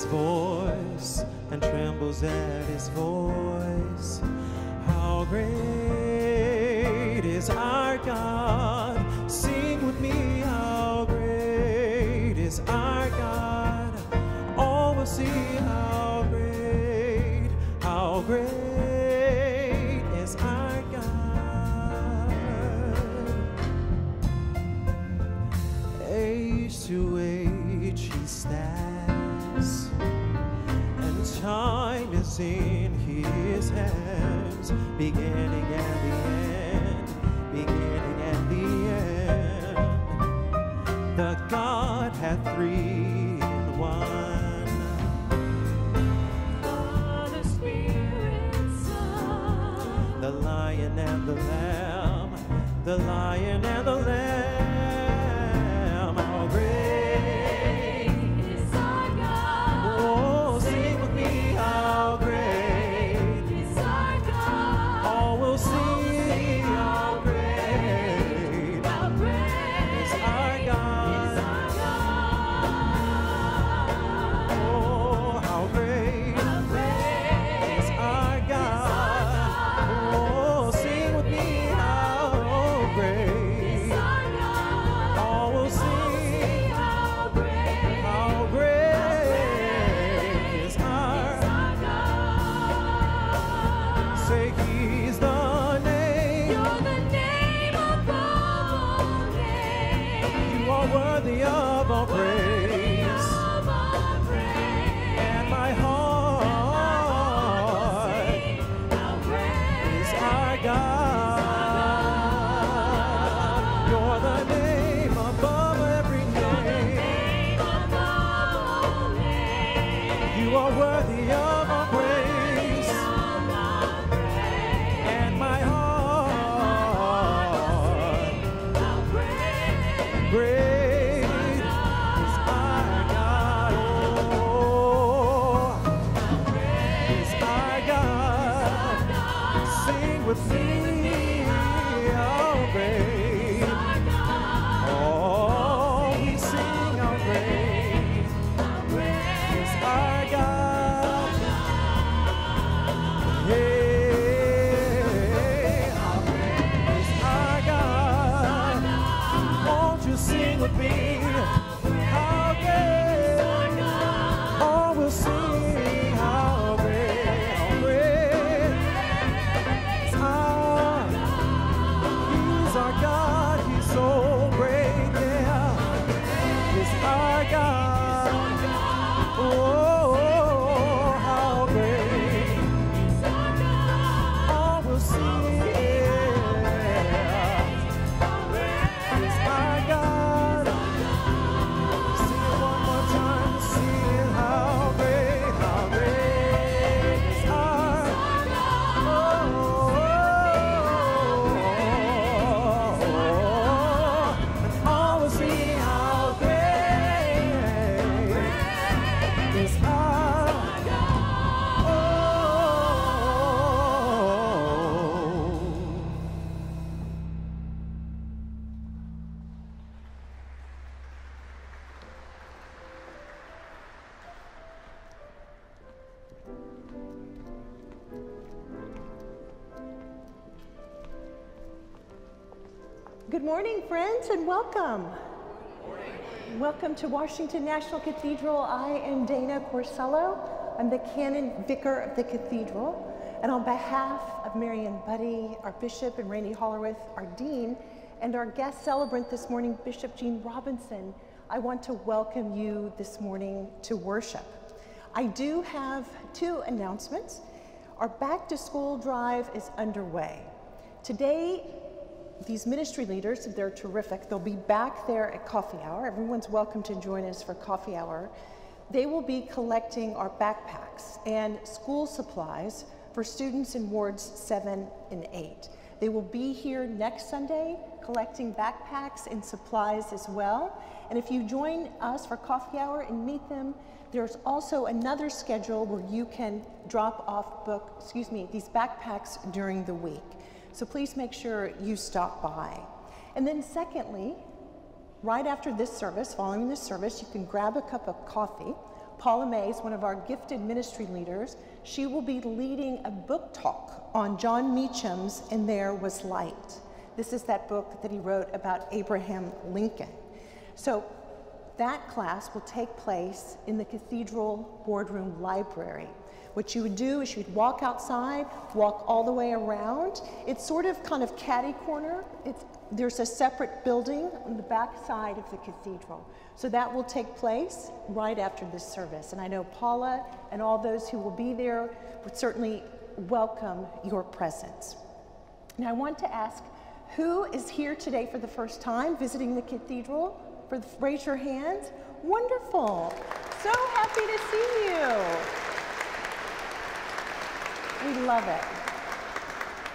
his voice and trembles at his voice. How great is our God? Sing with me. morning, friends, and welcome. Welcome to Washington National Cathedral. I am Dana Corsello. I'm the canon vicar of the cathedral. And on behalf of Mariann Budde, our bishop, and Randy Hollerith, our dean, and our guest celebrant this morning, Bishop Gene Robinson, I want to welcome you this morning to worship. I do have two announcements. Our back to school drive is underway. Today these ministry leaders, they're terrific. They'll be back there at coffee hour. Everyone's welcome to join us for coffee hour. They will be collecting our backpacks and school supplies for students in wards seven and eight. They will be here next Sunday collecting backpacks and supplies as well. And if you join us for coffee hour and meet them, there's also another schedule where you can drop off book, excuse me, these backpacks during the week. So please make sure you stop by. And then secondly, right after this service, following this service, you can grab a cup of coffee. Paula Mays, one of our gifted ministry leaders, she will be leading a book talk on Jon Meacham's And There Was Light. This is that book that he wrote about Abraham Lincoln. So that class will take place in the Cathedral Boardroom Library. What you would do is you'd walk outside, walk all the way around. It's sort of kind of catty corner. It's, there's a separate building on the back side of the cathedral. So that will take place right after this service. And I know Paula and all those who will be there would certainly welcome your presence. Now I want to ask who is here today for the first time visiting the cathedral? The, raise your hands. Wonderful. So happy to see you. We love it.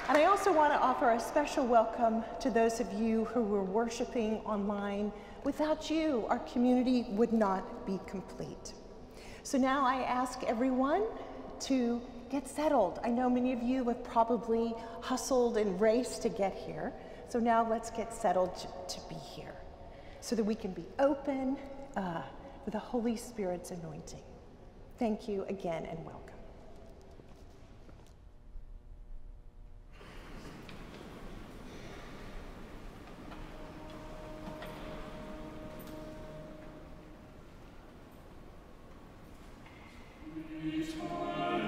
And I also want to offer a special welcome to those of you who were worshiping online. Without you, our community would not be complete. So now I ask everyone to get settled. I know many of you have probably hustled and raced to get here. So now let's get settled to, be here so that we can be open uh, for the Holy Spirit's anointing. Thank you again and welcome. Eternal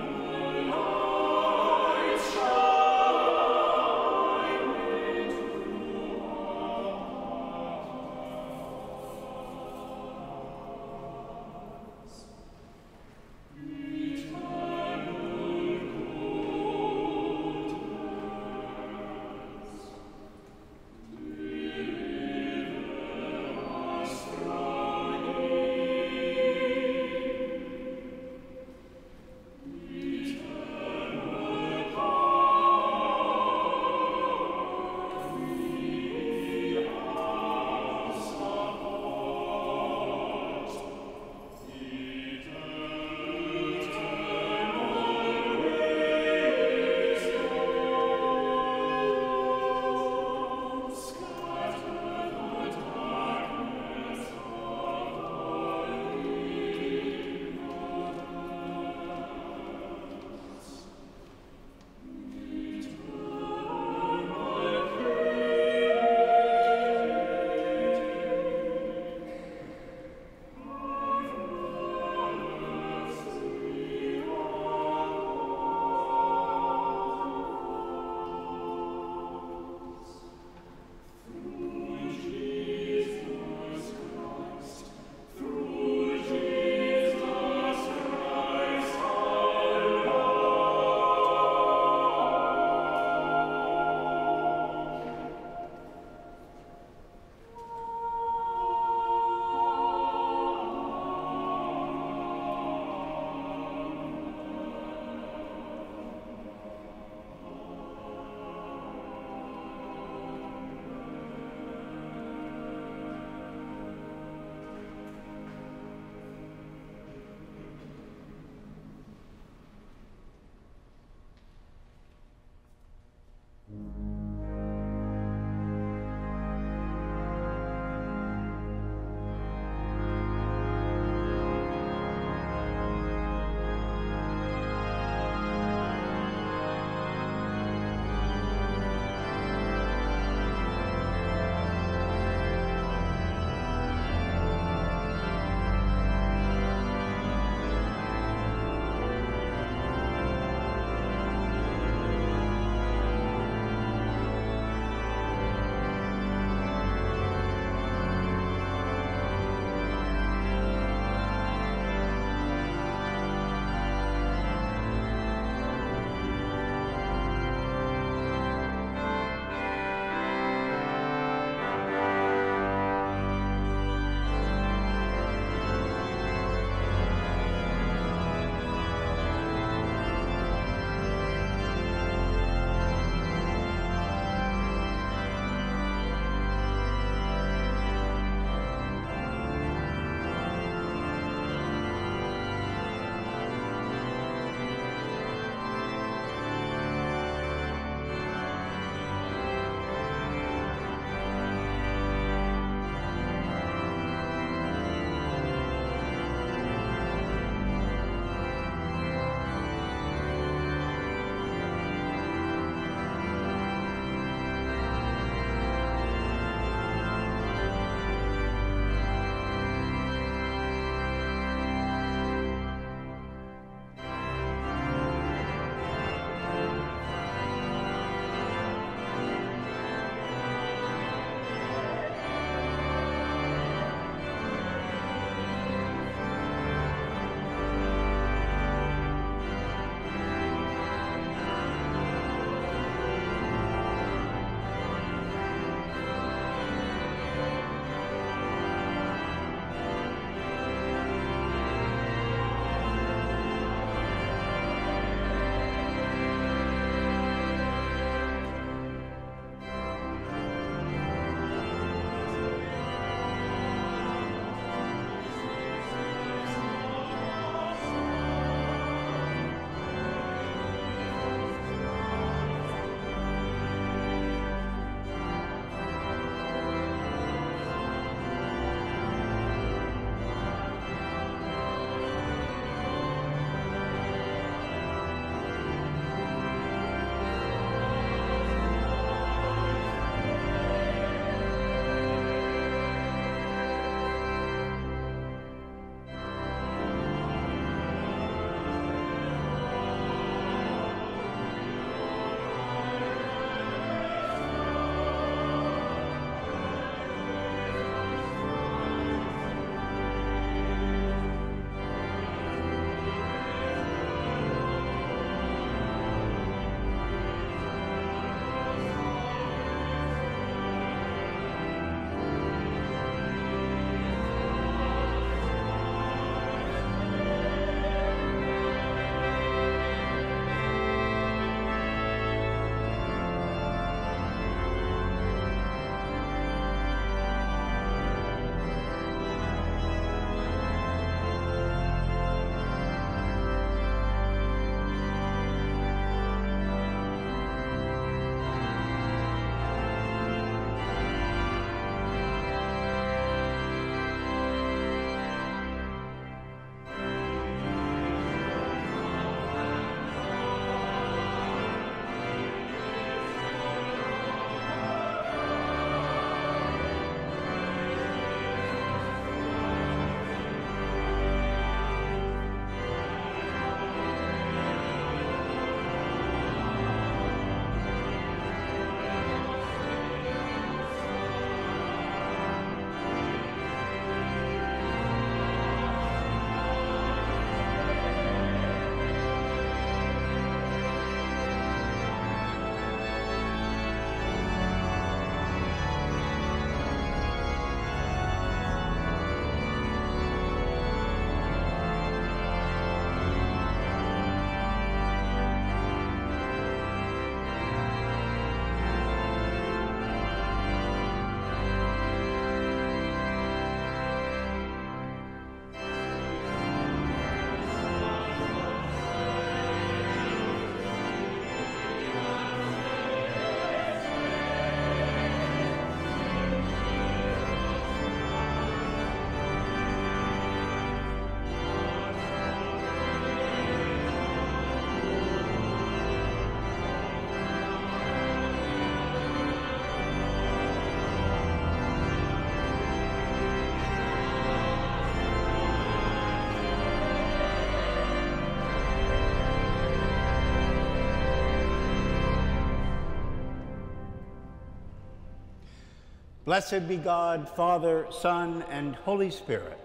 Blessed be God, Father, Son, and Holy Spirit.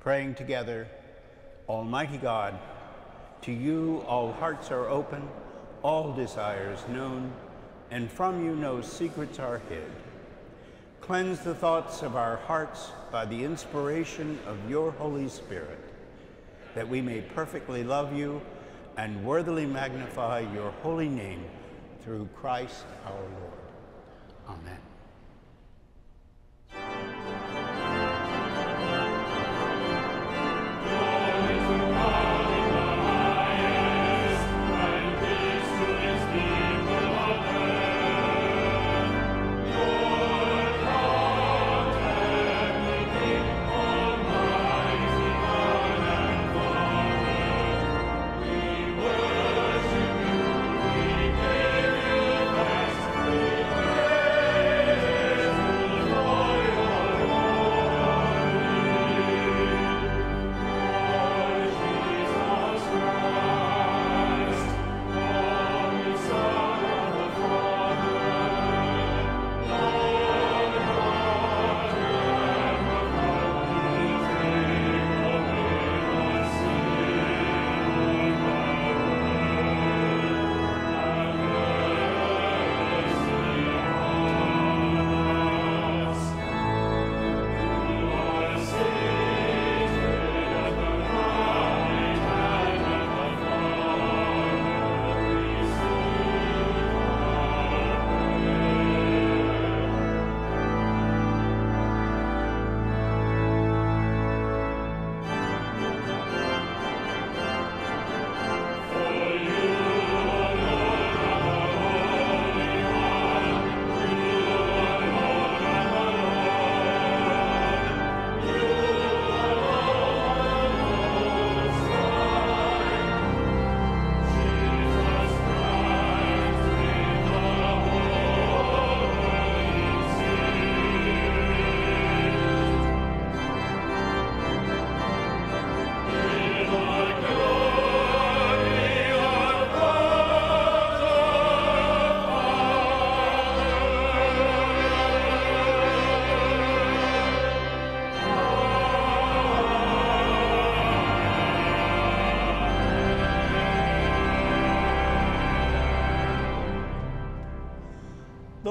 Praying together, Almighty God, to you all hearts are open, all desires known, and from you no secrets are hid. Cleanse the thoughts of our hearts by the inspiration of your Holy Spirit, that we may perfectly love you and worthily magnify your holy name through Christ our Lord. Amen.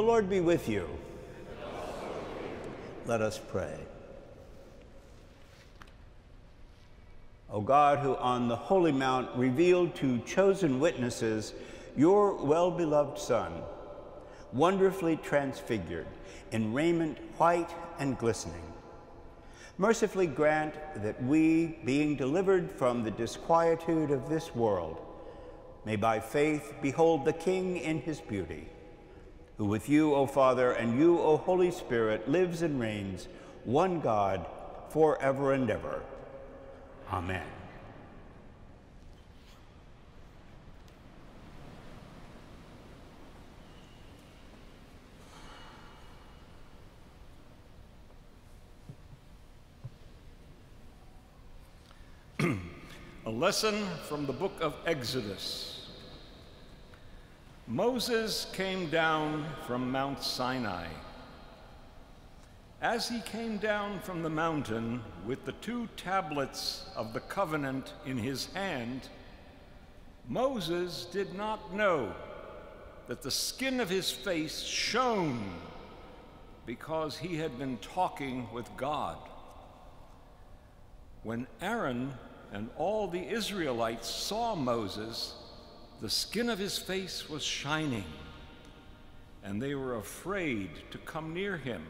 Lord be with you. Let us pray. O God, who on the Holy Mount revealed to chosen witnesses your well beloved Son, wonderfully transfigured in raiment white and glistening, mercifully grant that we, being delivered from the disquietude of this world, may by faith behold the King in his beauty who with you, O Father, and you, O Holy Spirit, lives and reigns, one God, forever and ever. Amen. A lesson from the book of Exodus. Moses came down from Mount Sinai. As he came down from the mountain with the two tablets of the covenant in his hand, Moses did not know that the skin of his face shone because he had been talking with God. When Aaron and all the Israelites saw Moses, the skin of his face was shining, and they were afraid to come near him.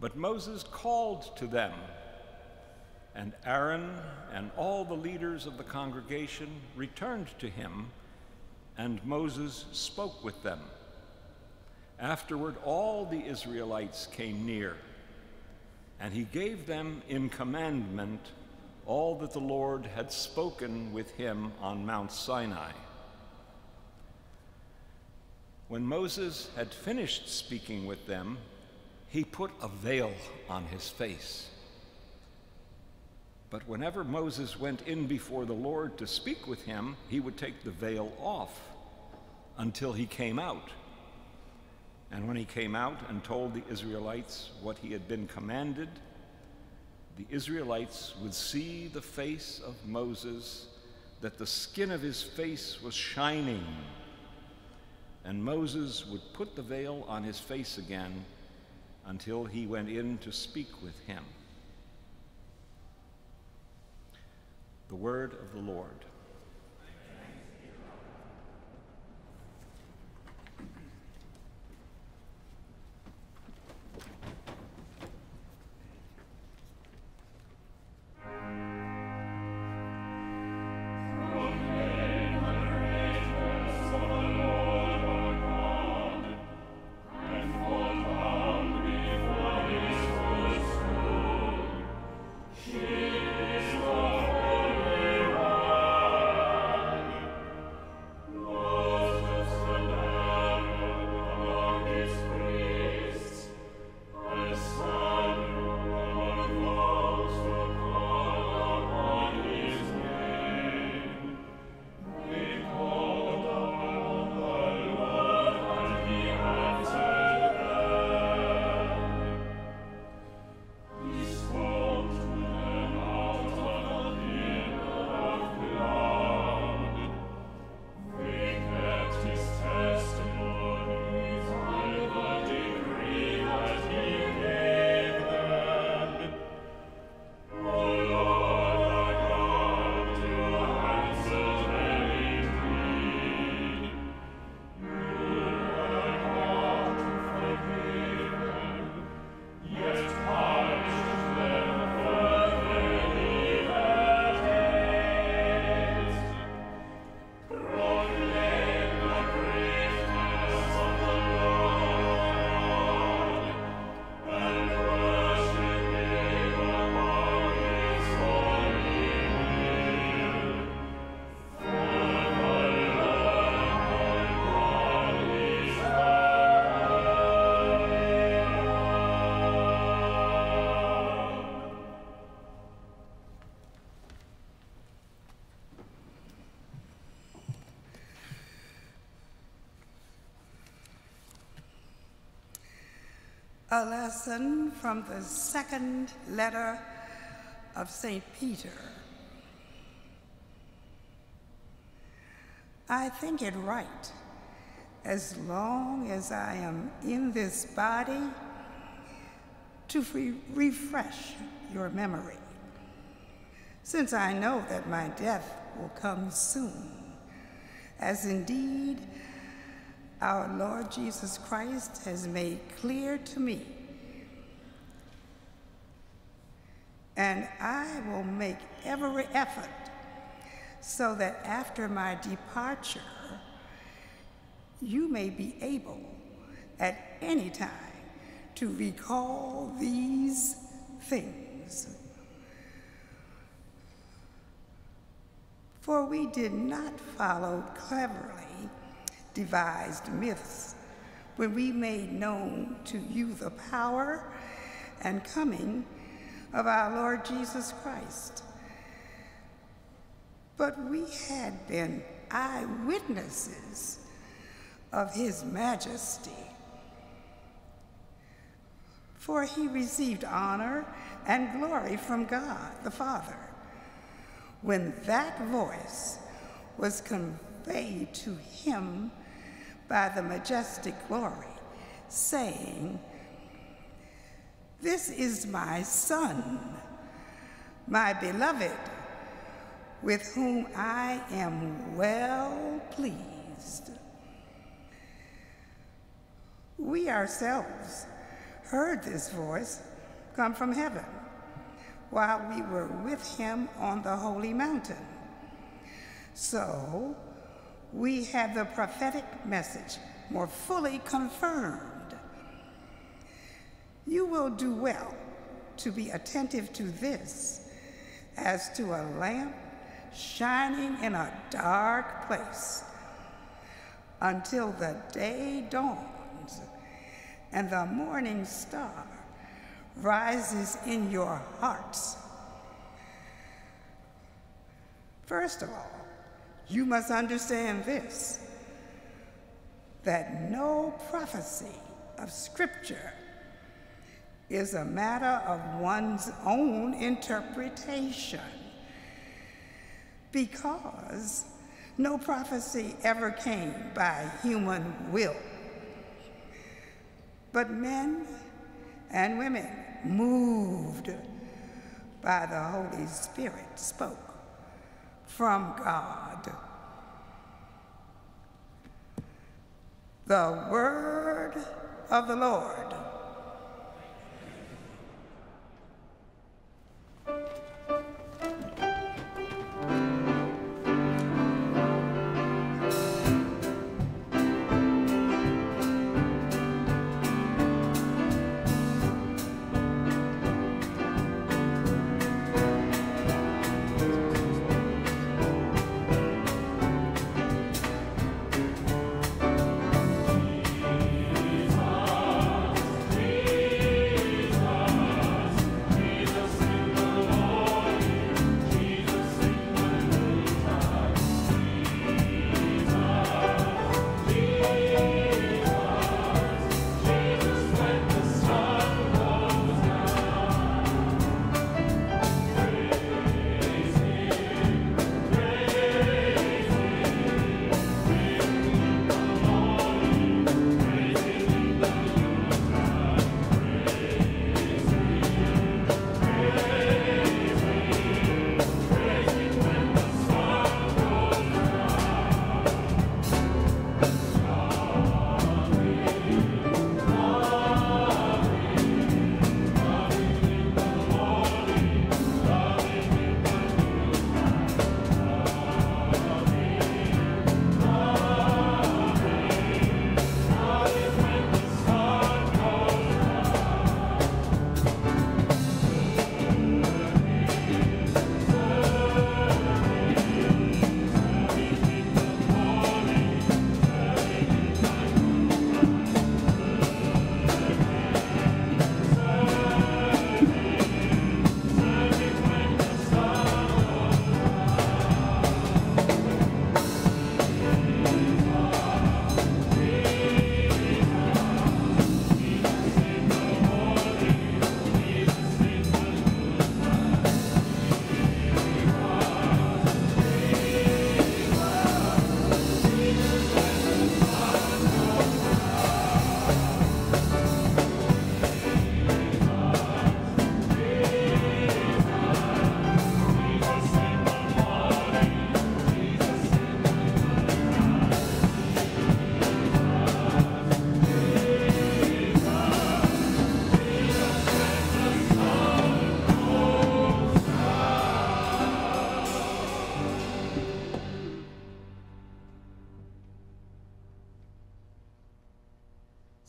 But Moses called to them, and Aaron and all the leaders of the congregation returned to him, and Moses spoke with them. Afterward, all the Israelites came near, and he gave them in commandment all that the Lord had spoken with him on Mount Sinai. When Moses had finished speaking with them, he put a veil on his face. But whenever Moses went in before the Lord to speak with him, he would take the veil off until he came out. And when he came out and told the Israelites what he had been commanded, the Israelites would see the face of Moses, that the skin of his face was shining. And Moses would put the veil on his face again until he went in to speak with him. The word of the Lord. Lesson from the second letter of St. Peter. I think it right, as long as I am in this body, to re- refresh your memory, since I know that my death will come soon, as indeed our Lord Jesus Christ has made clear to me. And I will make every effort so that after my departure, you may be able at any time to recall these things. For we did not follow cleverly devised myths when we made known to you the power and coming of our Lord Jesus Christ. But we had been eyewitnesses of his majesty. For he received honor and glory from God the Father when that voice was conveyed to him by the majestic glory, saying, This is my Son, my beloved, with whom I am well pleased. We ourselves heard this voice come from heaven while we were with him on the holy mountain. So we have the prophetic message more fully confirmed. You will do well to be attentive to this as to a lamp shining in a dark place until the day dawns and the morning star rises in your hearts. First of all, you must understand this that no prophecy of Scripture is a matter of one's own interpretation because no prophecy ever came by human will. But men and women, moved by the Holy Spirit, spoke from God. The word of the Lord.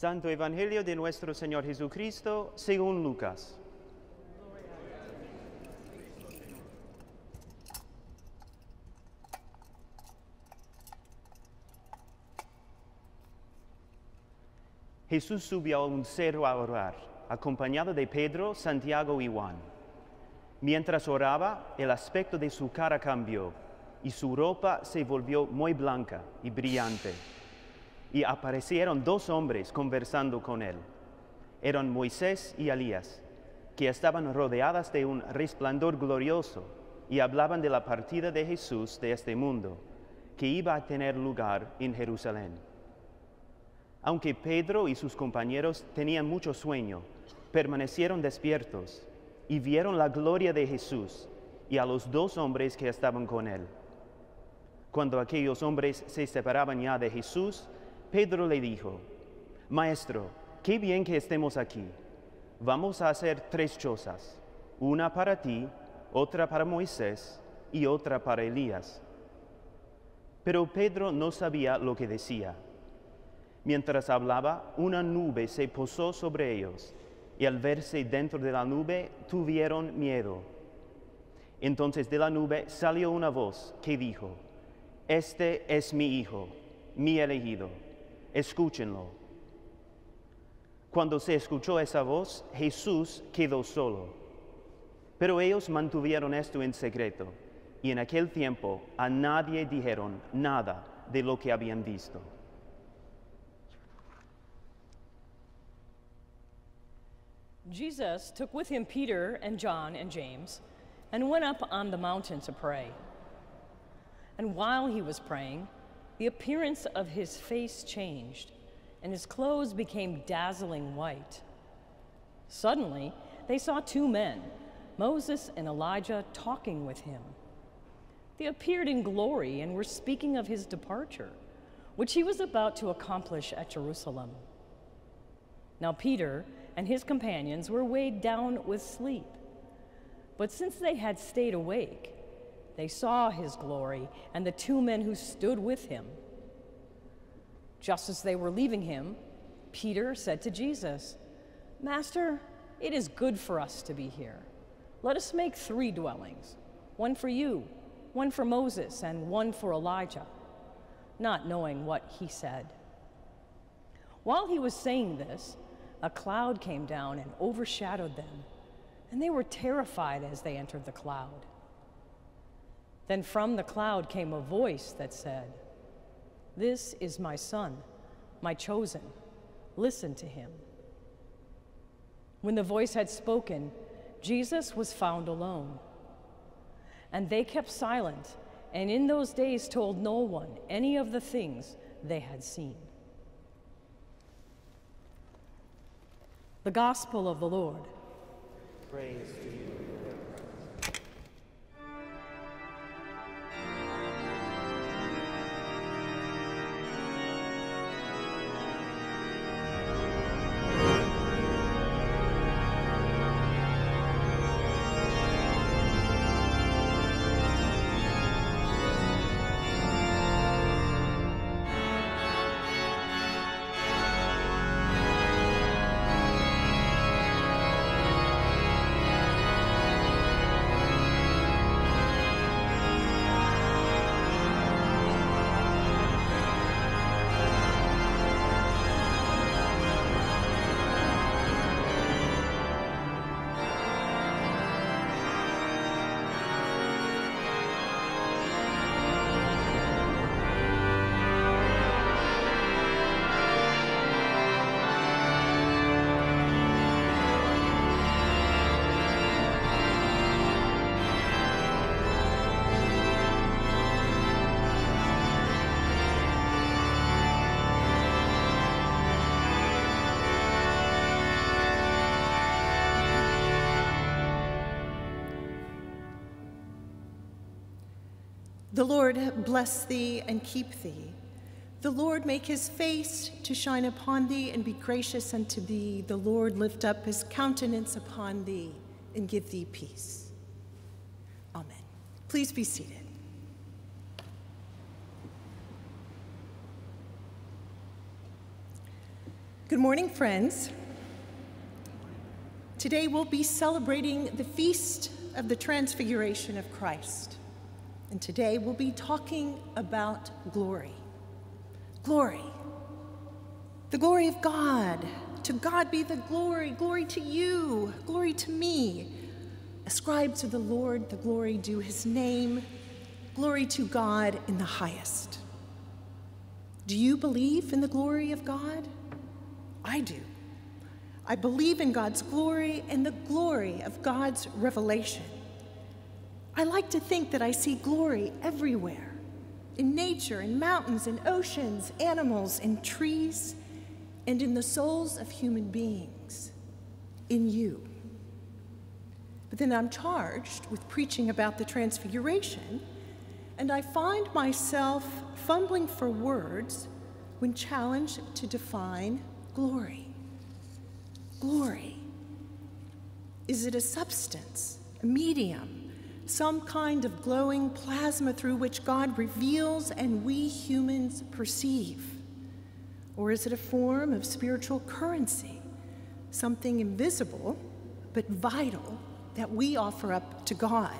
Santo Evangelio de nuestro Señor Jesucristo según Lucas. Jesús subió a un cerro a orar, acompañado de Pedro, Santiago y Juan. Mientras oraba, el aspecto de su cara cambió y su ropa se volvió muy blanca y brillante. Y aparecieron dos hombres conversando con él. Eran Moisés y Elías, que estaban rodeadas de un resplandor glorioso y hablaban de la partida de Jesús de este mundo, que iba a tener lugar en Jerusalén. Aunque Pedro y sus compañeros tenían mucho sueño, permanecieron despiertos y vieron la gloria de Jesús y a los dos hombres que estaban con él. Cuando aquellos hombres se separaban ya de Jesús, Pedro le dijo, Maestro, qué bien que estemos aquí. Vamos a hacer tres chozas, una para ti, otra para Moisés y otra para Elías. Pero Pedro no sabía lo que decía. Mientras hablaba, una nube se posó sobre ellos, y al verse dentro de la nube tuvieron miedo. Entonces de la nube salió una voz que dijo, Este es mi Hijo, mi elegido, escúchenlo. Cuando se escuchó esa voz, Jesús quedó solo. Pero ellos mantuvieron esto en secreto y en aquel tiempo a nadie dijeron nada de lo que habían visto. Jesus took with him Peter and John and James and went up on the mountain to pray. And while he was praying, the appearance of his face changed, and his clothes became dazzling white. Suddenly, they saw two men, Moses and Elijah, talking with him. They appeared in glory and were speaking of his departure, which he was about to accomplish at Jerusalem. Now, Peter and his companions were weighed down with sleep. But since they had stayed awake, they saw his glory and the two men who stood with him. Just as they were leaving him, Peter said to Jesus, Master, it is good for us to be here. Let us make three dwellings one for you, one for Moses, and one for Elijah, not knowing what he said. While he was saying this, a cloud came down and overshadowed them, and they were terrified as they entered the cloud. Then from the cloud came a voice that said, This is my son, my chosen. Listen to him. When the voice had spoken, Jesus was found alone. And they kept silent, and in those days told no one any of the things they had seen. The Gospel of the Lord. Praise to you. The Lord bless thee and keep thee. The Lord make his face to shine upon thee and be gracious unto thee. The Lord lift up his countenance upon thee and give thee peace. Amen. Please be seated. Good morning, friends. Today we'll be celebrating the feast of the Transfiguration of Christ. And today we'll be talking about glory. Glory. The glory of God. To God be the glory. Glory to you. Glory to me. Ascribe to the Lord the glory due his name. Glory to God in the highest. Do you believe in the glory of God? I do. I believe in God's glory and the glory of God's revelation. I like to think that I see glory everywhere in nature, in mountains, in oceans, animals, in trees, and in the souls of human beings, in you. But then I'm charged with preaching about the Transfiguration, and I find myself fumbling for words when challenged to define glory. Glory. Is it a substance, a medium, some kind of glowing plasma through which God reveals and we humans perceive? Or is it a form of spiritual currency, something invisible but vital that we offer up to God,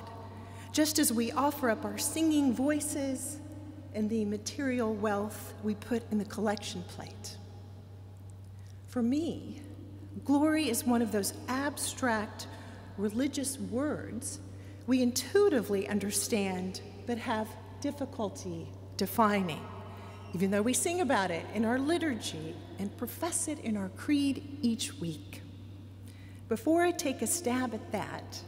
just as we offer up our singing voices and the material wealth we put in the collection plate? For me, glory is one of those abstract religious words we intuitively understand but have difficulty defining, even though we sing about it in our liturgy and profess it in our creed each week. Before I take a stab at that,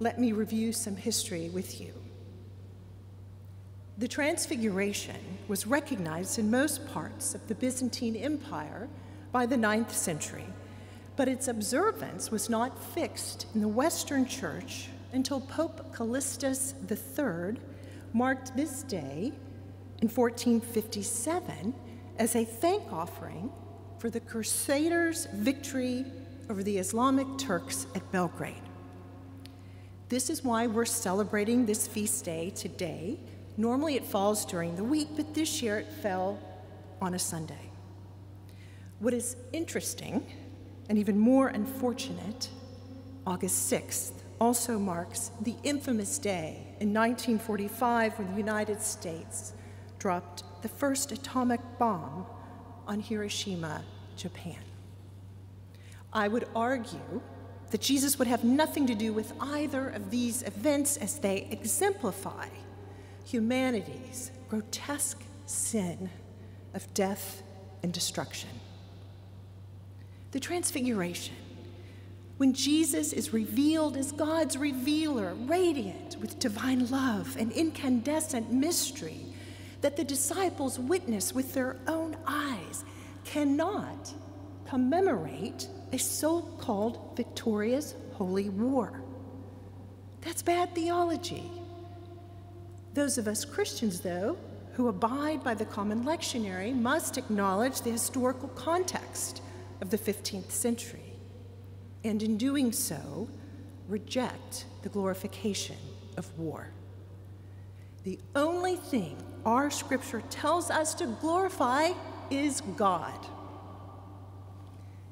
let me review some history with you. The Transfiguration was recognized in most parts of the Byzantine Empire by the ninth century, but its observance was not fixed in the Western Church until Pope Callistus III marked this day in 1457 as a thank offering for the Crusaders' victory over the Islamic Turks at Belgrade. This is why we're celebrating this feast day today. Normally it falls during the week, but this year it fell on a Sunday. What is interesting and even more unfortunate, August 6th also marks the infamous day in 1945 when the United States dropped the first atomic bomb on Hiroshima, Japan. I would argue that Jesus would have nothing to do with either of these events as they exemplify humanity's grotesque sin of death and destruction. The Transfiguration, when Jesus is revealed as God's revealer, radiant with divine love and incandescent mystery that the disciples witness with their own eyes, cannot commemorate a so called victorious holy war. That's bad theology. Those of us Christians, though, who abide by the common lectionary must acknowledge the historical context of the 15th century, and in doing so, reject the glorification of war. The only thing our scripture tells us to glorify is God.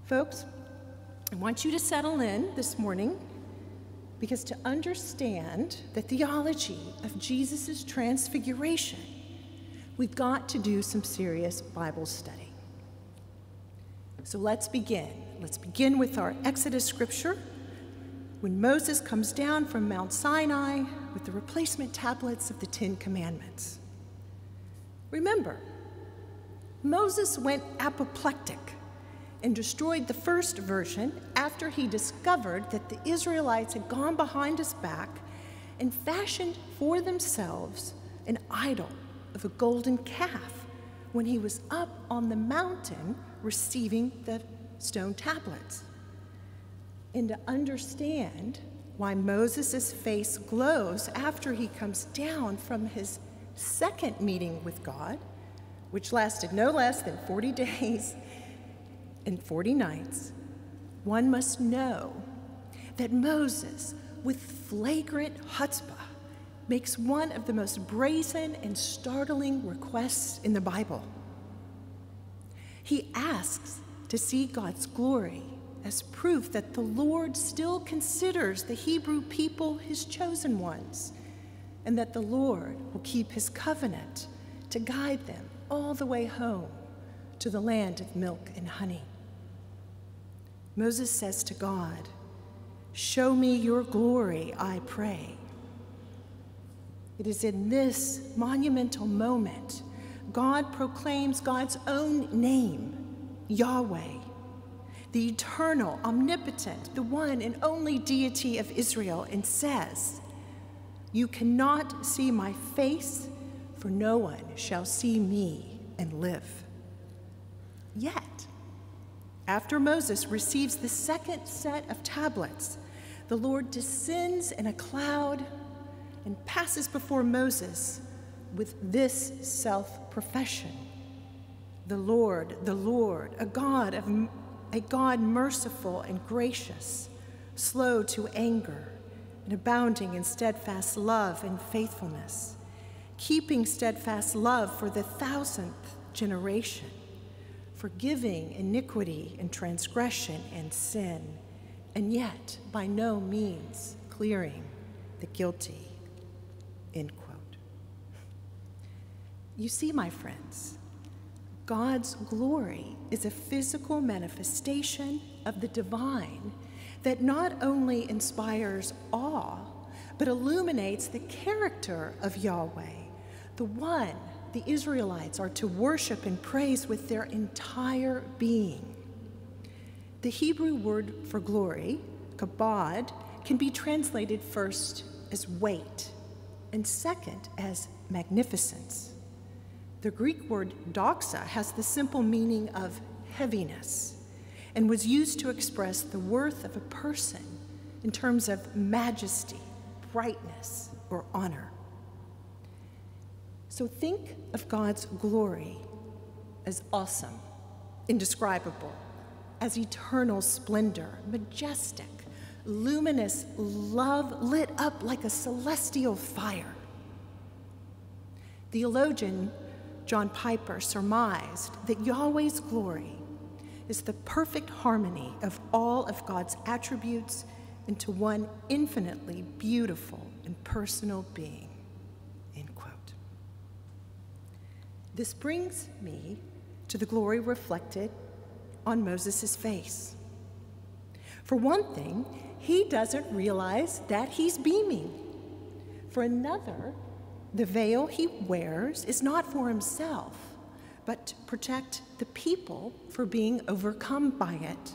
Folks, I want you to settle in this morning because to understand the theology of Jesus' transfiguration, we've got to do some serious Bible study. So let's begin. Let's begin with our Exodus scripture when Moses comes down from Mount Sinai with the replacement tablets of the Ten Commandments. Remember, Moses went apoplectic and destroyed the first version after he discovered that the Israelites had gone behind his back and fashioned for themselves an idol of a golden calf when he was up on the mountain receiving the stone tablets. And to understand why Moses' face glows after he comes down from his second meeting with God, which lasted no less than 40 days and 40 nights, one must know that Moses, with flagrant chutzpah, makes one of the most brazen and startling requests in the Bible. He asks to see God's glory as proof that the Lord still considers the Hebrew people his chosen ones, and that the Lord will keep his covenant to guide them all the way home to the land of milk and honey. Moses says to God, Show me your glory, I pray. It is in this monumental moment God proclaims God's own name, Yahweh, the eternal, omnipotent, the one and only deity of Israel, and says, You cannot see my face, for no one shall see me and live. Yet, after Moses receives the second set of tablets, the Lord descends in a cloud and passes before Moses with this self profession The Lord, the Lord, a God, of, a God merciful and gracious, slow to anger, and abounding in steadfast love and faithfulness, keeping steadfast love for the thousandth generation forgiving iniquity and transgression and sin, and yet by no means clearing the guilty. End quote. You see, my friends, God's glory is a physical manifestation of the divine that not only inspires awe, but illuminates the character of Yahweh, the one the Israelites are to worship and praise with their entire being. The Hebrew word for glory, kabod, can be translated first as weight and second as magnificence. The Greek word doxa has the simple meaning of heaviness and was used to express the worth of a person in terms of majesty, brightness, or honor. So think of God's glory as awesome, indescribable, as eternal splendor, majestic, luminous love lit up like a celestial fire. Theologian John Piper surmised that Yahweh's glory is the perfect harmony of all of God's attributes into one infinitely beautiful and personal being. End quote. This brings me to the glory reflected on Moses' face. For one thing, he doesn't realize that he's beaming. For another, the veil he wears is not for himself, but to protect the people for being overcome by it.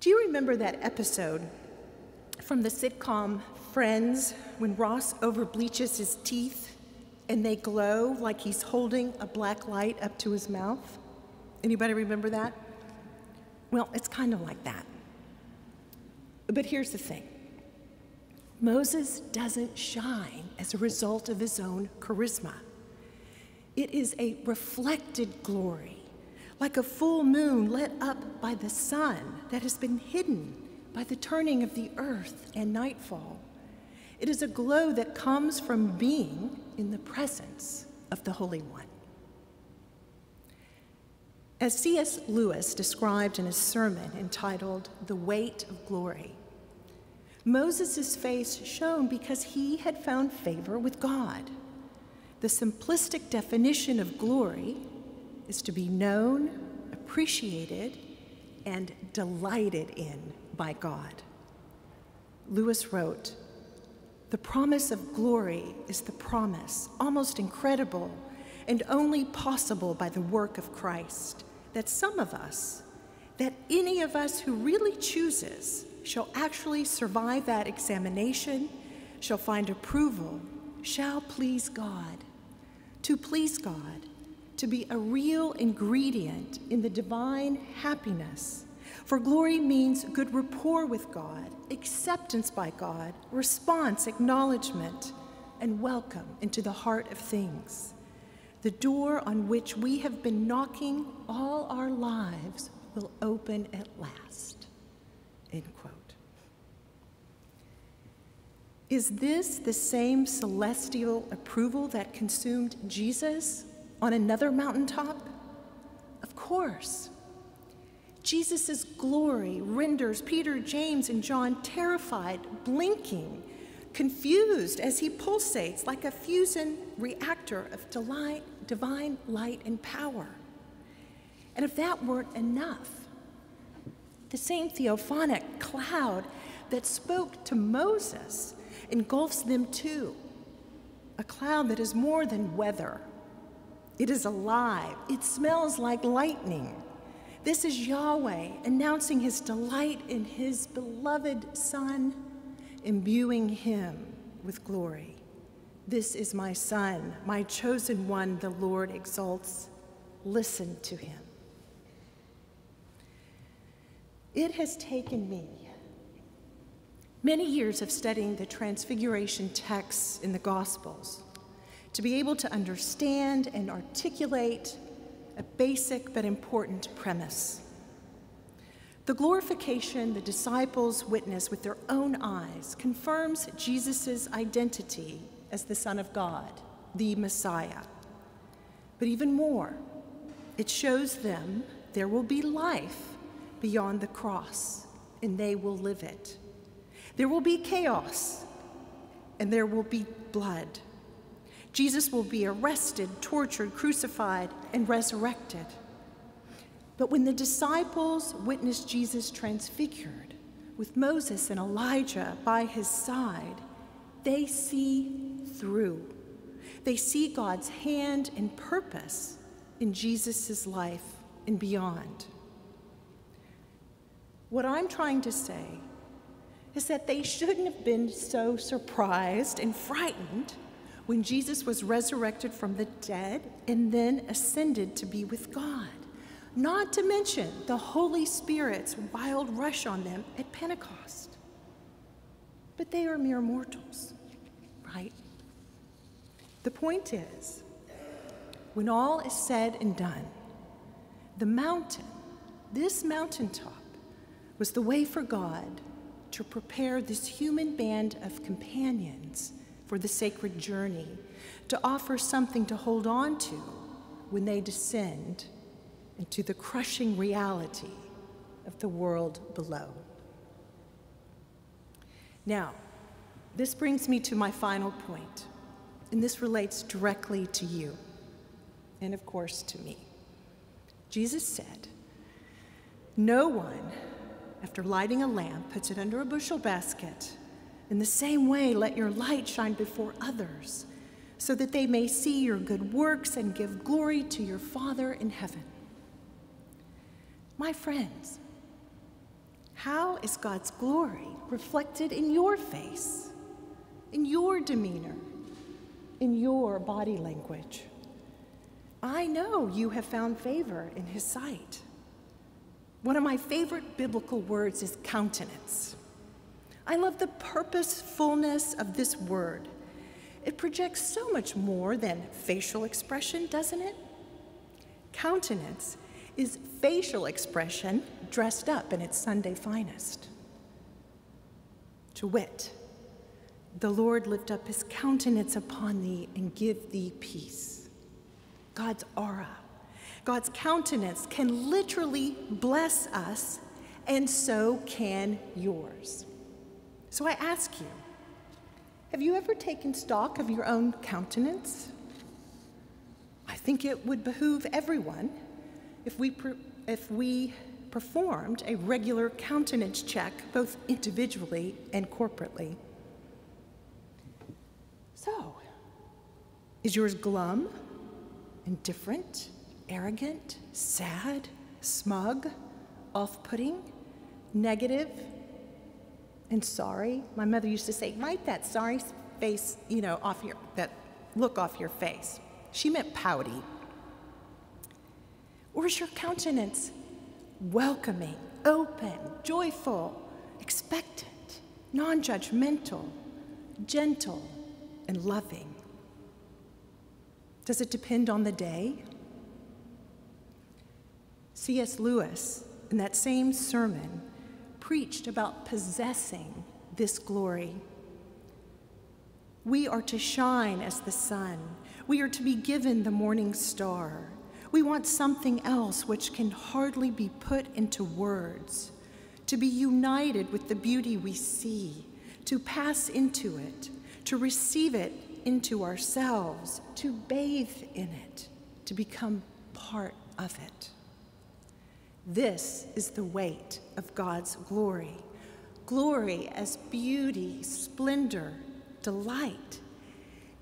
Do you remember that episode from the sitcom Friends when Ross overbleaches his teeth and they glow like he's holding a black light up to his mouth? Anybody remember that? Well, it's kind of like that. But here's the thing Moses doesn't shine as a result of his own charisma. It is a reflected glory, like a full moon lit up by the sun that has been hidden by the turning of the earth and nightfall. It is a glow that comes from being in the presence of the Holy One. As C.S. Lewis described in his sermon entitled The Weight of Glory, Moses' face shone because he had found favor with God. The simplistic definition of glory is to be known, appreciated, and delighted in by God. Lewis wrote, The promise of glory is the promise, almost incredible and only possible by the work of Christ, that some of us, that any of us who really chooses, shall actually survive that examination, shall find approval, shall please God. To please God, to be a real ingredient in the divine happiness. For glory means good rapport with God, acceptance by God, response, acknowledgement, and welcome into the heart of things. The door on which we have been knocking all our lives will open at last. End quote. Is this the same celestial approval that consumed Jesus on another mountaintop? Of course. Jesus' glory renders Peter, James, and John terrified, blinking, confused as he pulsates like a fusion reactor of delight, divine light and power. And if that weren't enough, the same theophanic cloud that spoke to Moses engulfs them too. A cloud that is more than weather. It is alive. It smells like lightning. This is Yahweh announcing his delight in his beloved Son, imbuing him with glory. This is my Son, my chosen one, the Lord exalts. Listen to him. It has taken me many years of studying the Transfiguration texts in the Gospels to be able to understand and articulate a basic but important premise. The glorification the disciples witness with their own eyes confirms Jesus' identity as the Son of God, the Messiah. But even more, it shows them there will be life beyond the cross, and they will live it. There will be chaos, and there will be blood. Jesus will be arrested, tortured, crucified, and resurrected. But when the disciples witnessed Jesus transfigured with Moses and Elijah by his side, they see through. They see God's hand and purpose in Jesus' life and beyond. What I'm trying to say is that they shouldn't have been so surprised and frightened when Jesus was resurrected from the dead and then ascended to be with God. Not to mention the Holy Spirit's wild rush on them at Pentecost. But they are mere mortals, right? The point is, when all is said and done, the mountain, this mountaintop, was the way for God to prepare this human band of companions for the sacred journey, to offer something to hold on to when they descend into the crushing reality of the world below. Now, this brings me to my final point, and this relates directly to you, and of course to me. Jesus said, No one, after lighting a lamp, puts it under a bushel basket. In the same way, let your light shine before others, so that they may see your good works and give glory to your Father in heaven. My friends, how is God's glory reflected in your face, in your demeanor, in your body language? I know you have found favor in His sight. One of my favorite biblical words is countenance. I love the purposefulness of this word. It projects so much more than facial expression, doesn't it? Countenance is facial expression dressed up in its Sunday finest. To wit, the Lord lift up his countenance upon thee and give thee peace. God's aura, God's countenance can literally bless us, and so can yours. So I ask you, have you ever taken stock of your own countenance? I think it would behoove everyone if we, if we performed a regular countenance check, both individually and corporately. So, is yours glum, indifferent, arrogant, sad, smug, off putting, negative, and sorry? My mother used to say, wipe that sorry face, you know, off your, that look off your face. She meant pouty. Or is your countenance welcoming, open, joyful, expectant, non judgmental, gentle, and loving? Does it depend on the day? C.S. Lewis, in that same sermon, preached about possessing this glory. We are to shine as the sun. We are to be given the morning star. We want something else which can hardly be put into words, to be united with the beauty we see, to pass into it, to receive it into ourselves, to bathe in it, to become part of it. This is the weight of God's glory glory as beauty, splendor, delight.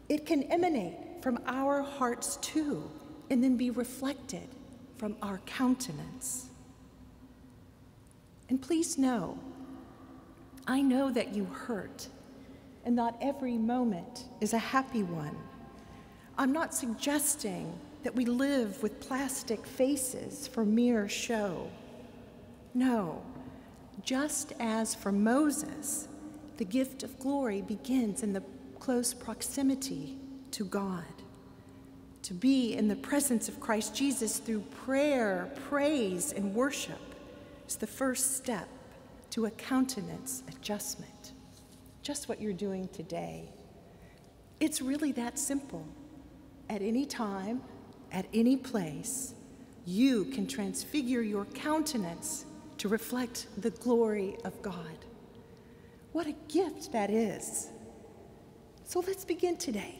It can emanate from our hearts too, and then be reflected from our countenance. And please know, I know that you hurt, and not every moment is a happy one. I'm not suggesting that we live with plastic faces for mere show. No, just as for Moses, the gift of glory begins in the close proximity to God. To be in the presence of Christ Jesus through prayer, praise, and worship is the first step to a countenance adjustment. Just what you're doing today. It's really that simple. At any time, at any place, you can transfigure your countenance to reflect the glory of God. What a gift that is. So let's begin today.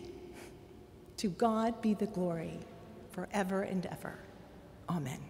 To God be the glory forever and ever. Amen.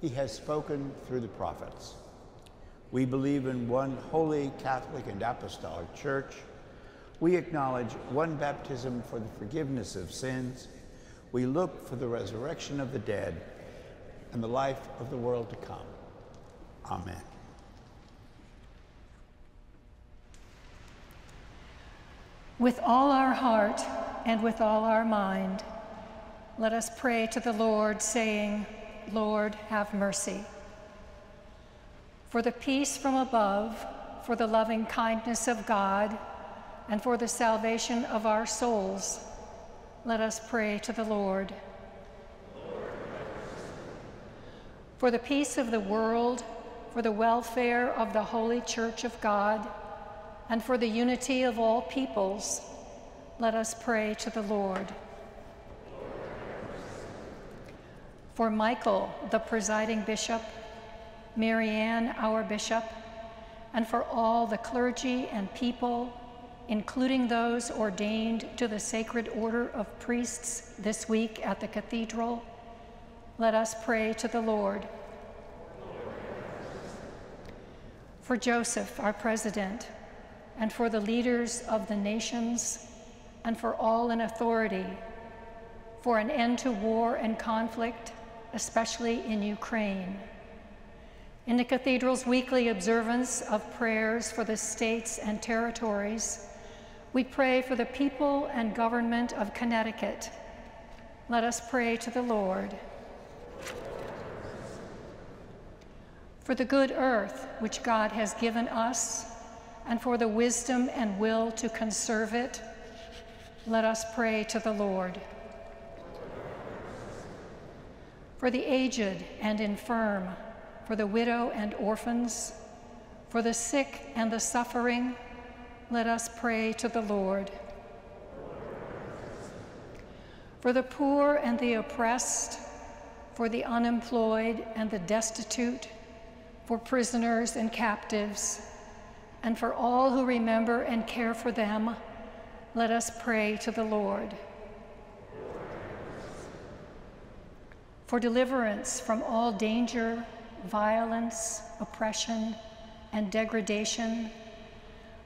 He has spoken through the prophets. We believe in one holy, Catholic, and Apostolic Church. We acknowledge one baptism for the forgiveness of sins. We look for the resurrection of the dead and the life of the world to come. Amen. With all our heart and with all our mind, let us pray to the Lord, saying, Lord, have mercy. For the peace from above, for the loving kindness of God, and for the salvation of our souls, let us pray to the Lord. For the peace of the world, for the welfare of the Holy Church of God, and for the unity of all peoples, let us pray to the Lord. For Michael, the presiding bishop, Mariann, our bishop, and for all the clergy and people, including those ordained to the Sacred Order of Priests this week at the cathedral, let us pray to the Lord. For Joseph, our president, and for the leaders of the nations, and for all in authority, for an end to war and conflict, especially in Ukraine. In the cathedral's weekly observance of prayers for the states and territories, we pray for the people and government of Connecticut. Let us pray to the Lord. For the good earth which God has given us, and for the wisdom and will to conserve it, let us pray to the Lord. For the aged and infirm, for the widow and orphans, for the sick and the suffering, let us pray to the Lord. For the poor and the oppressed, for the unemployed and the destitute, for prisoners and captives, and for all who remember and care for them, let us pray to the Lord. For deliverance from all danger, violence, oppression, and degradation,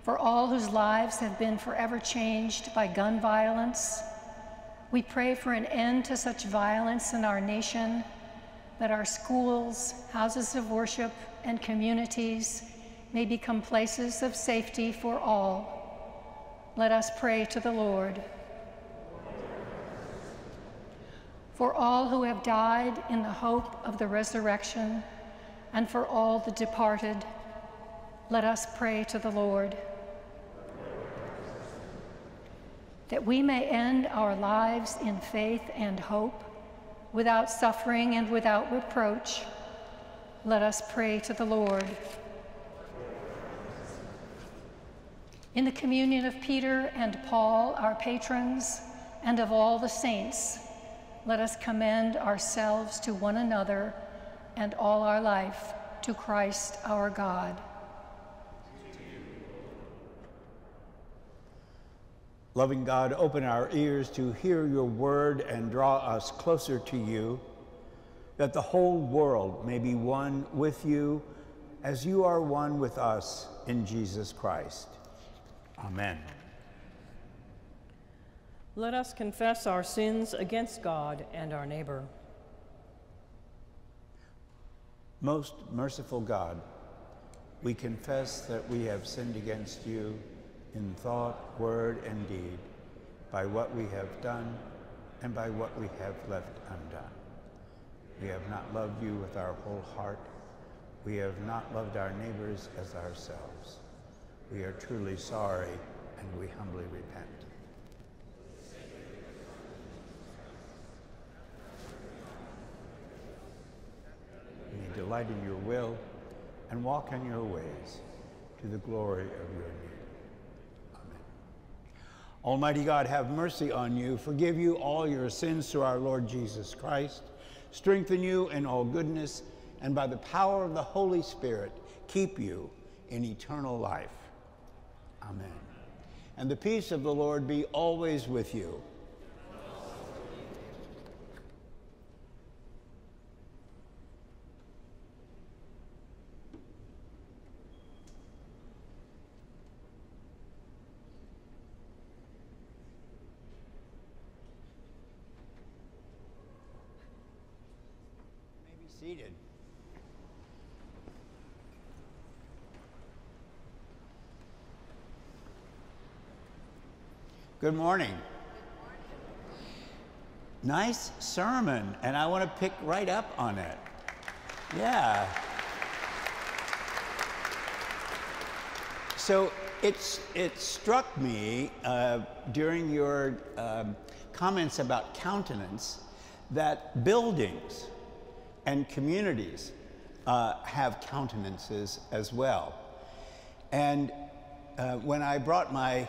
for all whose lives have been forever changed by gun violence, we pray for an end to such violence in our nation, that our schools, houses of worship, and communities may become places of safety for all. Let us pray to the Lord. For all who have died in the hope of the resurrection, and for all the departed, let us pray to the Lord. That we may end our lives in faith and hope, without suffering and without reproach, let us pray to the Lord. In the communion of Peter and Paul, our patrons, and of all the saints, let us commend ourselves to one another and all our life to Christ our God. Loving God, open our ears to hear your word and draw us closer to you, that the whole world may be one with you as you are one with us in Jesus Christ. Amen. Let us confess our sins against God and our neighbor. Most merciful God, we confess that we have sinned against you in thought, word, and deed, by what we have done and by what we have left undone. We have not loved you with our whole heart. We have not loved our neighbors as ourselves. We are truly sorry and we humbly repent. May delight in your will and walk in your ways to the glory of your name. Amen. Almighty God, have mercy on you, forgive you all your sins through our Lord Jesus Christ, strengthen you in all goodness, and by the power of the Holy Spirit, keep you in eternal life. Amen. And the peace of the Lord be always with you. You may be seated. Good morning. Nice sermon, and I want to pick right up on it. Yeah. So it's, it struck me uh, during your um, comments about countenance that buildings and communities uh, have countenances as well. And uh, when I brought my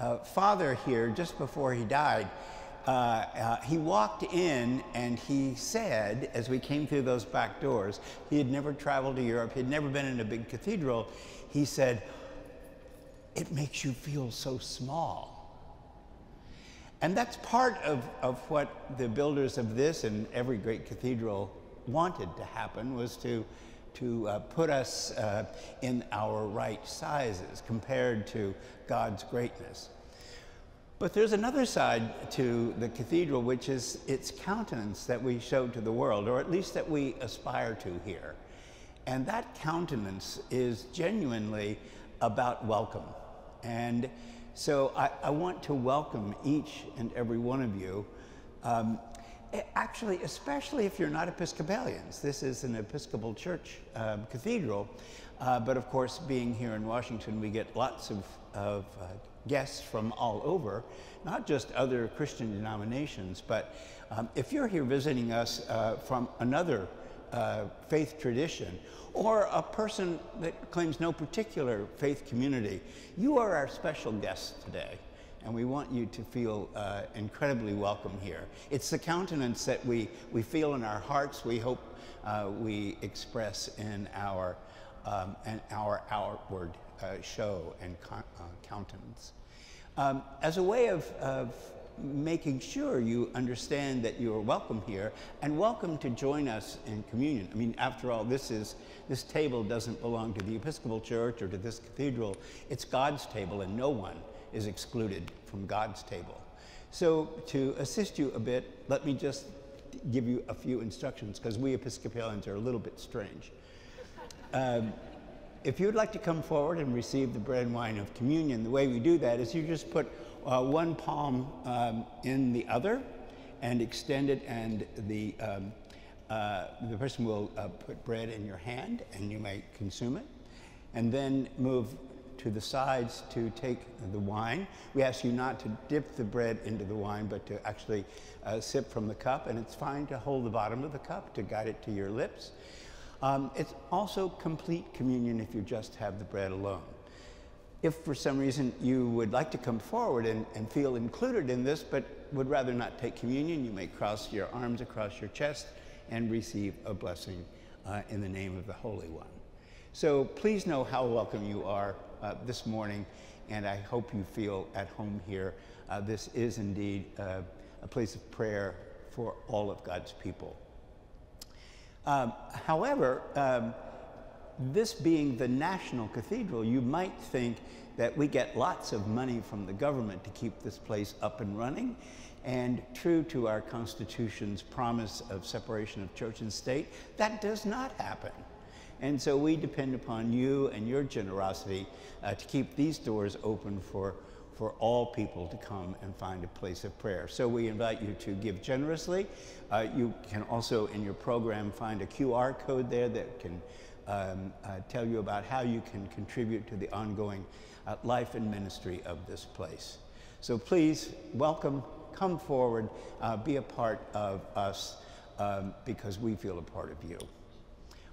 uh, father here just before he died, uh, uh, he walked in and he said, as we came through those back doors, he had never traveled to Europe, he had never been in a big cathedral. He said, It makes you feel so small. And that's part of, of what the builders of this and every great cathedral wanted to happen was to, to uh, put us uh, in our right sizes compared to God's greatness. But there's another side to the cathedral, which is its countenance that we show to the world, or at least that we aspire to here. And that countenance is genuinely about welcome. And so I, I want to welcome each and every one of you. Um, actually, especially if you're not Episcopalians. This is an Episcopal church um, cathedral. Uh, but of course, being here in Washington, we get lots of, of uh, guests from all over, not just other Christian denominations, but um, if you're here visiting us uh, from another uh, faith tradition, or a person that claims no particular faith community, you are our special guest today. And we want you to feel uh, incredibly welcome here. It's the countenance that we, we feel in our hearts, we hope uh, we express in our, um, in our outward uh, show and uh, countenance. Um, as a way of, of making sure you understand that you are welcome here and welcome to join us in communion. I mean, after all, this is this table doesn't belong to the Episcopal Church or to this cathedral. It's God's table, and no one is excluded from God's table. So, to assist you a bit, let me just give you a few instructions because we Episcopalians are a little bit strange. Um, if you'd like to come forward and receive the bread and wine of communion, the way we do that is you just put uh, one palm um, in the other and extend it, and the, um, uh, the person will uh, put bread in your hand and you may consume it. And then move to the sides to take the wine. We ask you not to dip the bread into the wine, but to actually uh, sip from the cup. And it's fine to hold the bottom of the cup to guide it to your lips. Um, it's also complete communion if you just have the bread alone. If for some reason you would like to come forward and, and feel included in this, but would rather not take communion, you may cross your arms across your chest and receive a blessing uh, in the name of the Holy One. So please know how welcome you are uh, this morning and I hope you feel at home here. Uh, this is indeed uh, a place of prayer for all of God's people. Um, however, um, this being the national cathedral, you might think that we get lots of money from the government to keep this place up and running. And true to our Constitution's promise of separation of church and state, that does not happen. And so we depend upon you and your generosity uh, to keep these doors open for, for all people to come and find a place of prayer. So we invite you to give generously. Uh, you can also, in your program, find a QR code there that can um, uh, tell you about how you can contribute to the ongoing uh, life and ministry of this place. So please welcome, come forward, uh, be a part of us um, because we feel a part of you.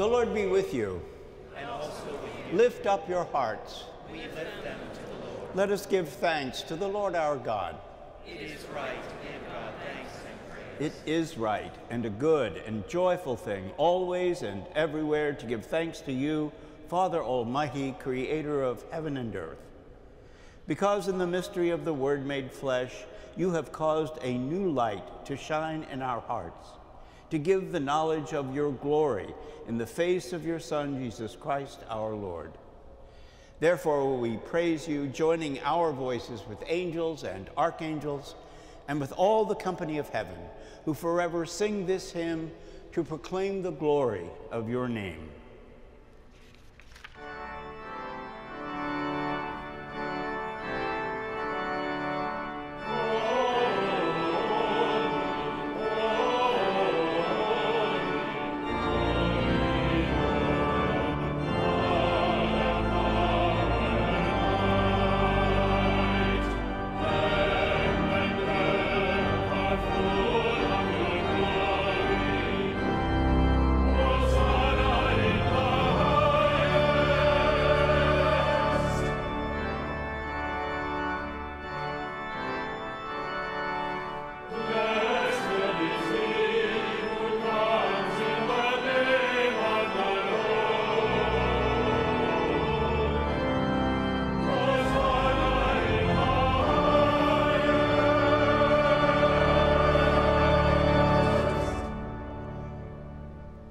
The Lord be with you. And also with you. Lift up your hearts. We lift them to the Lord. Let us give thanks to the Lord our God. It is right to give God thanks and praise. It is right and a good and joyful thing, always and everywhere, to give thanks to you, Father Almighty, creator of heaven and earth. Because in the mystery of the Word made flesh, you have caused a new light to shine in our hearts, to give the knowledge of your glory in the face of your Son, Jesus Christ our Lord. Therefore, we praise you, joining our voices with angels and archangels, and with all the company of heaven, who forever sing this hymn to proclaim the glory of your name.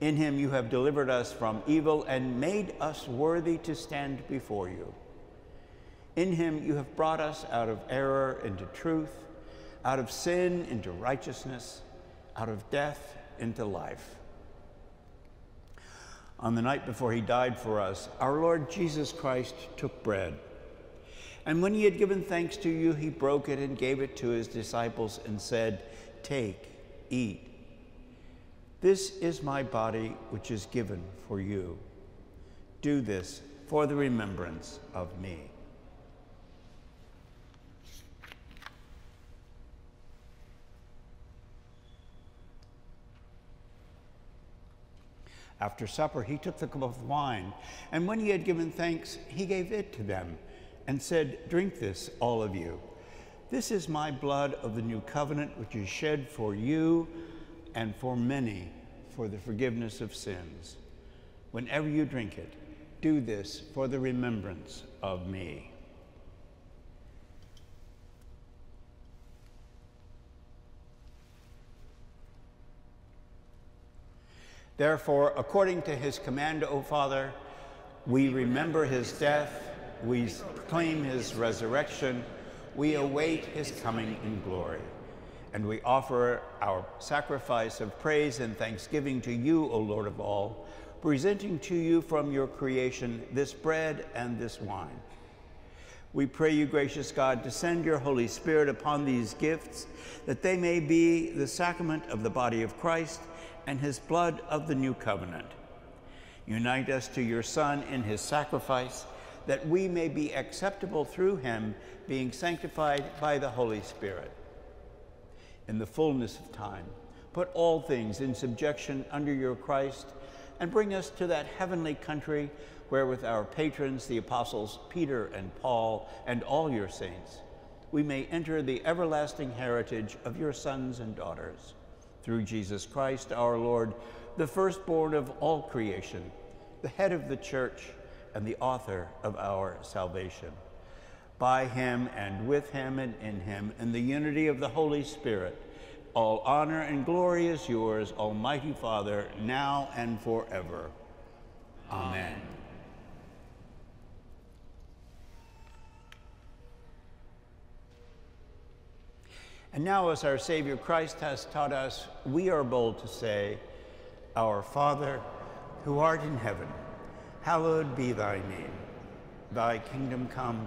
In him you have delivered us from evil and made us worthy to stand before you. In him you have brought us out of error into truth, out of sin into righteousness, out of death into life. On the night before he died for us, our Lord Jesus Christ took bread. And when he had given thanks to you, he broke it and gave it to his disciples and said, Take, eat. This is my body, which is given for you. Do this for the remembrance of me. After supper, he took the cup of wine, and when he had given thanks, he gave it to them and said, Drink this, all of you. This is my blood of the new covenant, which is shed for you and for many for the forgiveness of sins. Whenever you drink it, do this for the remembrance of me. Therefore, according to his command, O Father, we remember his death, we proclaim his resurrection, we await his coming in glory. And we offer our sacrifice of praise and thanksgiving to you, O Lord of all, presenting to you from your creation this bread and this wine. We pray you, gracious God, to send your Holy Spirit upon these gifts, that they may be the sacrament of the body of Christ and his blood of the new covenant. Unite us to your Son in his sacrifice, that we may be acceptable through him, being sanctified by the Holy Spirit. In the fullness of time, put all things in subjection under your Christ, and bring us to that heavenly country where, with our patrons, the apostles Peter and Paul, and all your saints, we may enter the everlasting heritage of your sons and daughters. Through Jesus Christ our Lord, the firstborn of all creation, the head of the church, and the author of our salvation. By him and with him and in him, in the unity of the Holy Spirit, all honor and glory is yours, Almighty Father, now and forever. Amen. And now, as our Savior Christ has taught us, we are bold to say, Our Father, who art in heaven, hallowed be thy name. Thy kingdom come,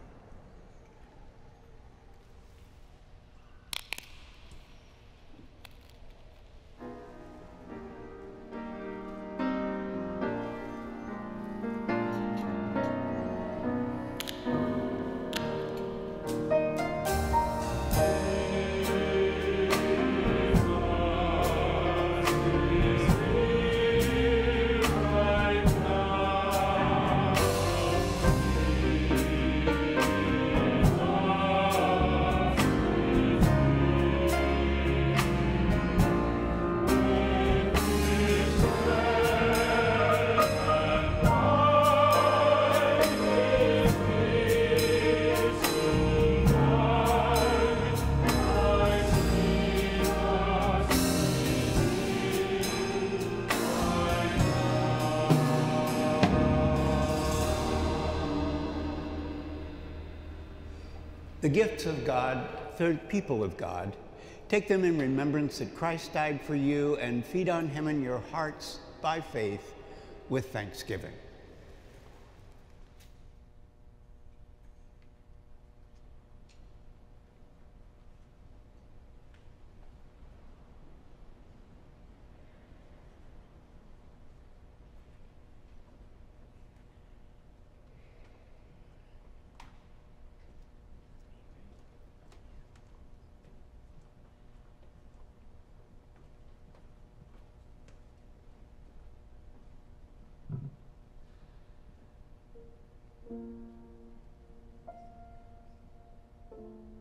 Gifts of God, third people of God, take them in remembrance that Christ died for you and feed on him in your hearts by faith with thanksgiving. Thank you.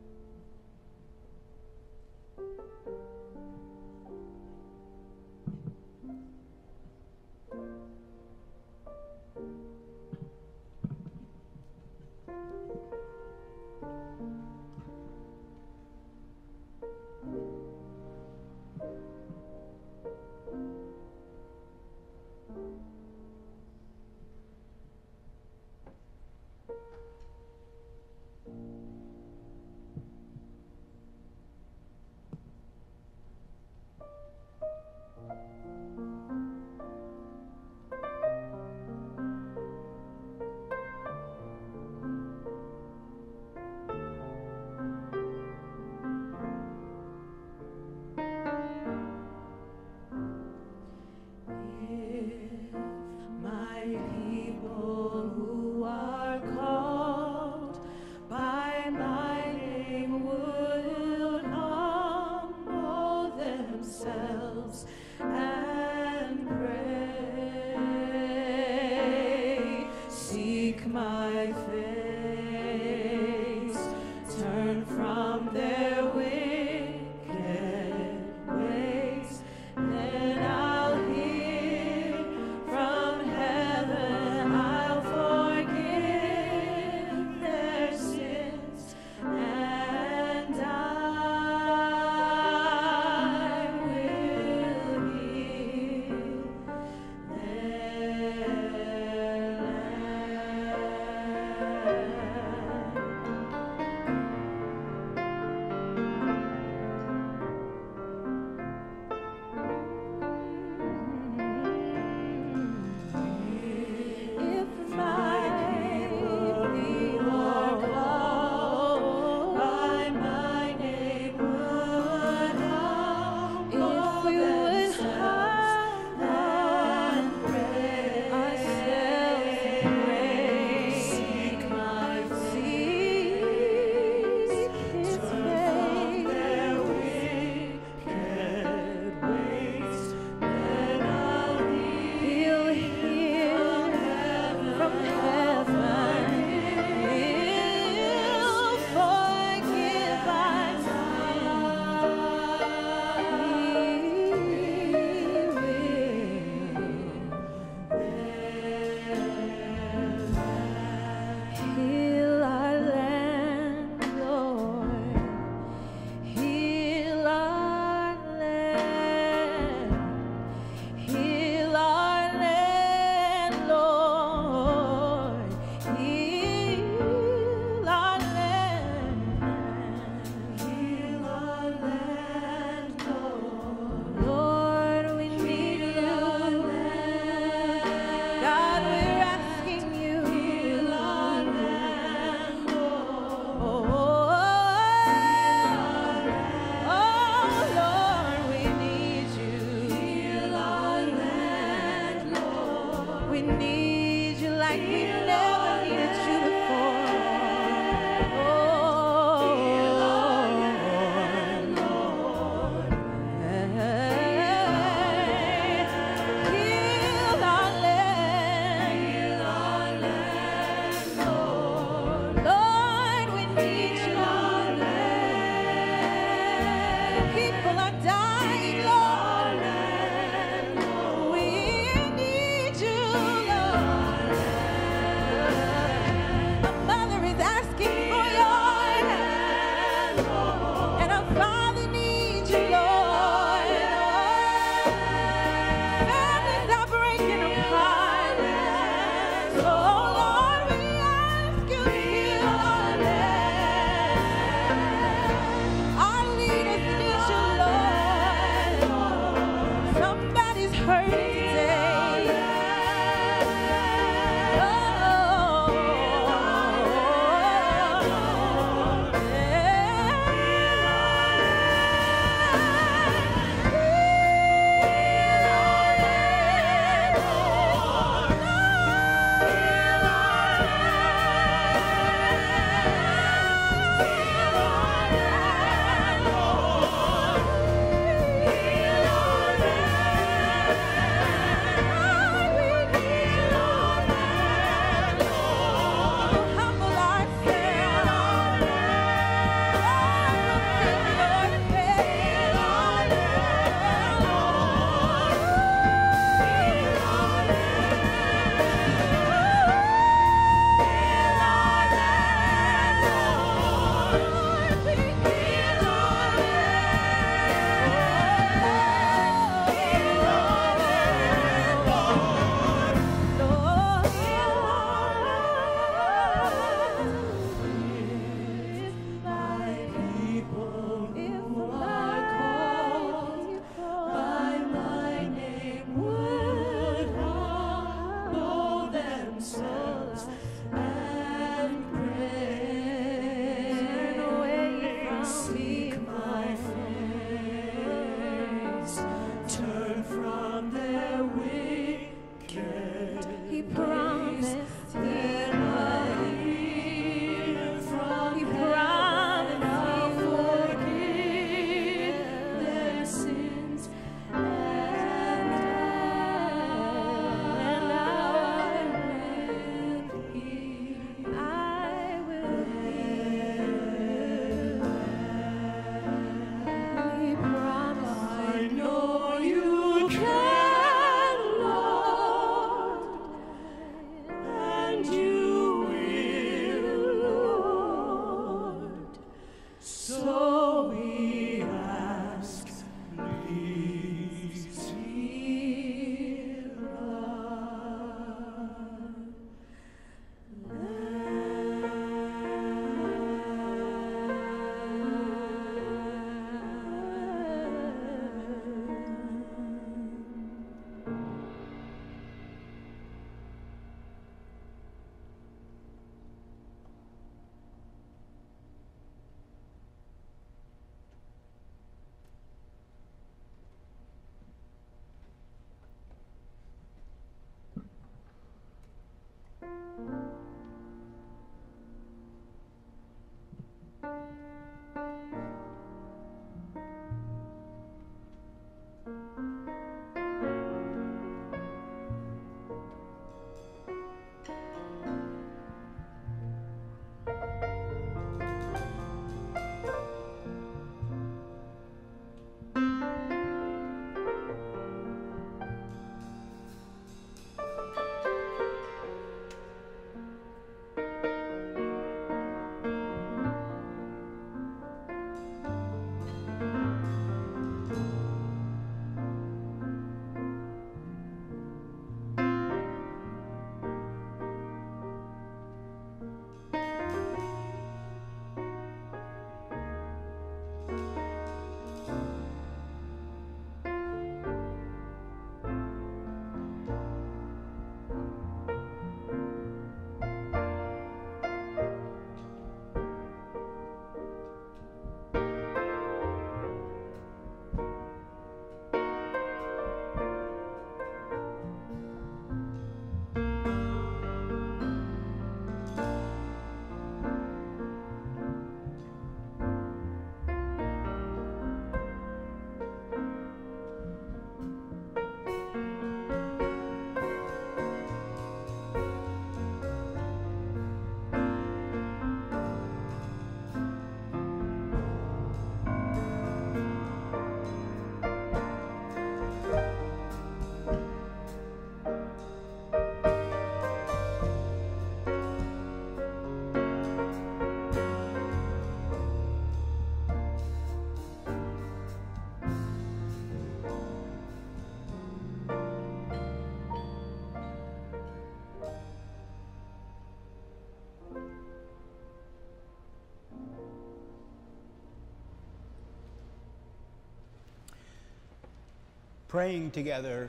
Praying together,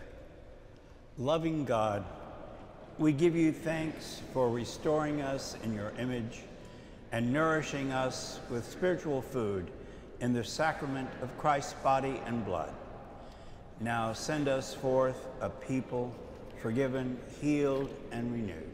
loving God, we give you thanks for restoring us in your image and nourishing us with spiritual food in the sacrament of Christ's body and blood. Now send us forth a people forgiven, healed, and renewed.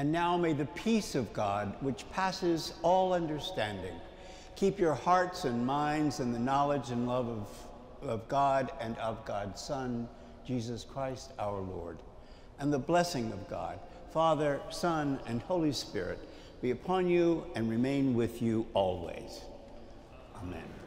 And now may the peace of God, which passes all understanding, keep your hearts and minds in the knowledge and love of, of God and of God's Son, Jesus Christ our Lord. And the blessing of God, Father, Son, and Holy Spirit be upon you and remain with you always. Amen.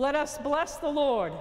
Let us bless the Lord.